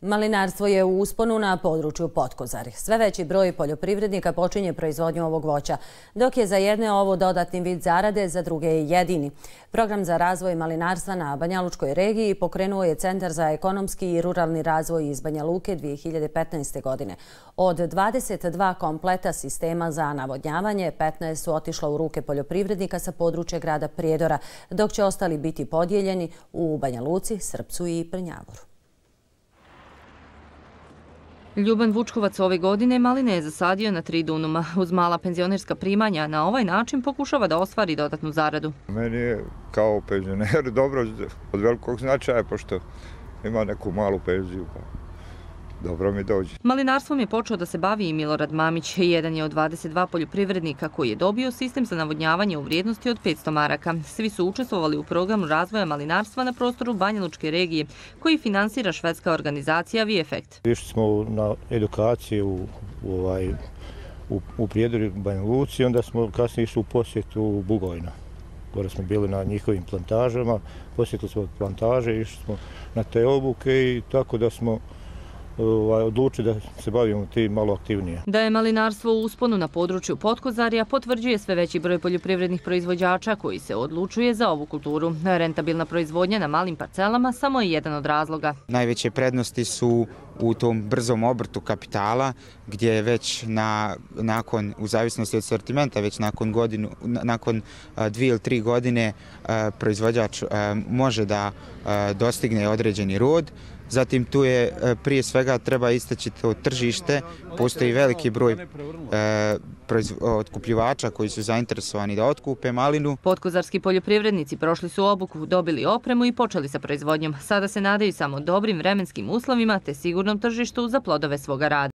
Malinarstvo je u usponu na području Potkozari. Sve veći broj poljoprivrednika počinje proizvodnju ovog voća, dok je za jedne ovo dodatni vid zarade, za druge je jedini. Program za razvoj malinarstva na Banjalučkoj regiji pokrenuo je Centar za ekonomski i ruralni razvoj iz Banja Luke 2015. godine. Od 22 kompleta sistema za navodnjavanje, 15 su otišla u ruke poljoprivrednika sa područja grada Prijedora, dok će ostali biti podijeljeni u Banja Luci, Srpcu i Prnjavoru. Ljuban Vučkovac ove godine maline je zasadio na tri dunuma. Uz mala penzionerska primanja na ovaj način pokušava da ostvari dodatnu zaradu. Meni je kao penzioner dobro od velikog značaja, pošto ima neku malu penziju. Pa dobro mi dođe. Malinarstvom je počeo da se bavi i Milorad Mamić. Jedan je od 22 poljoprivrednika koji je dobio sistem za navodnjavanje u vrijednosti od 500 maraka. Svi su učestvovali u programu razvoja malinarstva na prostoru Banja Lučke regije, koji finansira švedska organizacija V-Effect. Išli smo na edukaciju u, u, ovaj, u, u Prijedoru Banja Luci, onda smo kasnije išli u posjetu u Bugojna. Gore smo bili na njihovim plantažama, posjetili smo plantaže, išli smo na te obuke i tako da smo ovaj, odluči da se bavimo tim malo aktivnije. Da je malinarstvo u usponu na području Potkozarija potvrđuje sve veći broj poljoprivrednih proizvođača koji se odlučuje za ovu kulturu. Rentabilna proizvodnja na malim parcelama samo je jedan od razloga. Najveće prednosti su u tom brzom obrtu kapitala gdje je već na, nakon, u zavisnosti od sortimenta, već nakon, godinu, nakon e, dvije ili tri godine e, proizvođač e, može da dostigne određeni rod, Zatim tu je prije svega treba istaći to tržište, postoji veliki broj e, otkupljivača koji su zainteresovani da otkupe malinu. Potkozarski poljoprivrednici prošli su obuku, dobili opremu i počeli sa proizvodnjom. Sada se nadaju samo dobrim vremenskim uslovima te sigurno tržištu za plodove svoga rada.